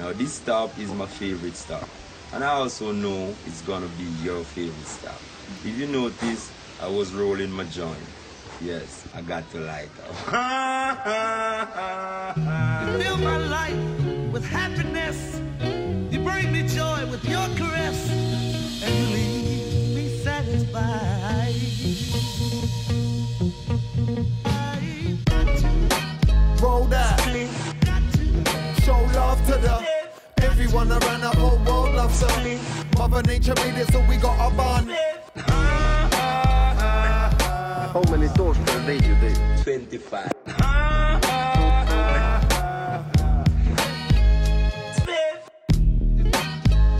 Now this stop is my favorite stop. And I also know it's gonna be your favorite stop. If you notice, I was rolling my joint. Yes, I got to light up. You fill my life with happiness. You bring me joy with your caress. And you leave me satisfied. Roll that. Everyone around the whole world loves her. Mother Nature made it, so we got a bond. How many doors per day you do? 25.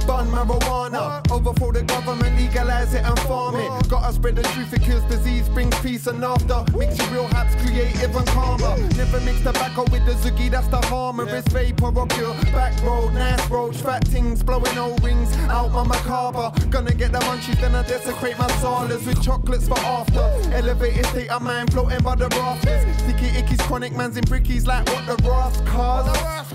Bun marijuana, overthrow the government, legalize it and farm it. Gotta spread the truth, it kills disease, brings peace and laughter. Makes you real haps, creative and calmer. Never mix tobacco with the zoogie, that's the harmer. It's vapor or pure back road, nice roach, fat things, blowing O-rings out my macabre. Gonna get the munchies, then I desecrate my salas with chocolates for after. Elevated state of mind, floating by the rafters. Sticky ickies, chronic mans in brickies, like what the grass cars.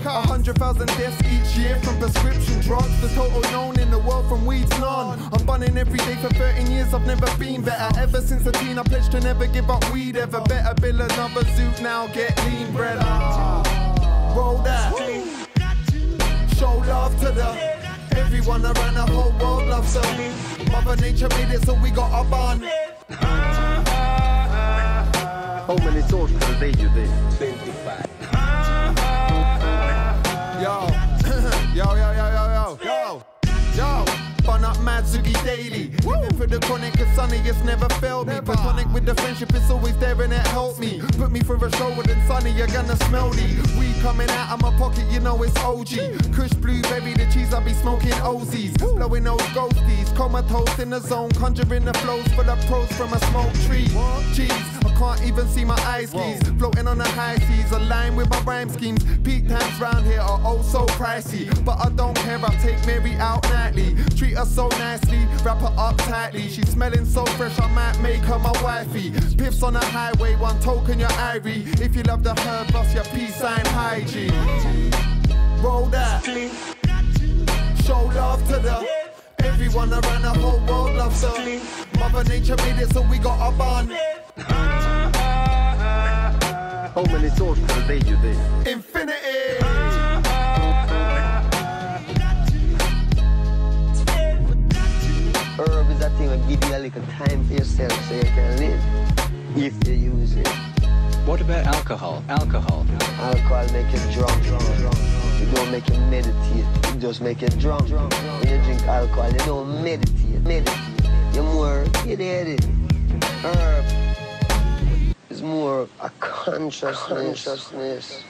A hundred thousand deaths each year from prescription drugs. The total known in the world from weed's none. I'm bunning every day for 13 years, I've never been better. Ever since a teen, I pledged to never give up weed ever. Better build another zoot now, get lean bread. Roll that. Show love to the everyone around the whole world loves her. Mother Nature made it, so we got a bond. How many tours per day you do? 25. Yo, yo, mad Zoogie daily. Living for the chronic, cause Sunny it's never failed me. Platonic with the friendship, it's always there and it helped me. Put me through a show with Sunny, you're gonna smell the weed coming out of my pocket, you know it's OG. Kush blueberry, the cheese, I be smoking Ozies. Blowing those ghosties, comatose in the zone, conjuring the flows for the pros from a smoke tree. Jeez, I can't even see my eyes keys. Floating on the high seas, aligned with my rhyme schemes. Peak times round here are oh so pricey. But I don't care, I take Mary out nightly. Treat her so nicely, wrap her up tightly. She's smelling so fresh, I might make her my wifey. Piffs on the highway, one token, you're irie. If you love the herb, bust your peace sign hygiene. Roll that. Show love to the everyone around the whole world loves her. Mother Nature made it, so we got a bond. How many per day you do? Infinity. Herb is a thing that give you a little time for yourself so you can live if you use it. What about alcohol? Alcohol. Alcohol make you drunk, drunk, drunk. You don't make you meditate, you just make you drunk. drunk When you drink alcohol, you don't meditate, meditate. You're more, you get it. Herb is more a consciousness. consciousness.